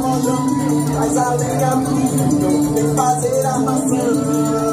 Mas faz a lenha, tem fazer fazer maçã.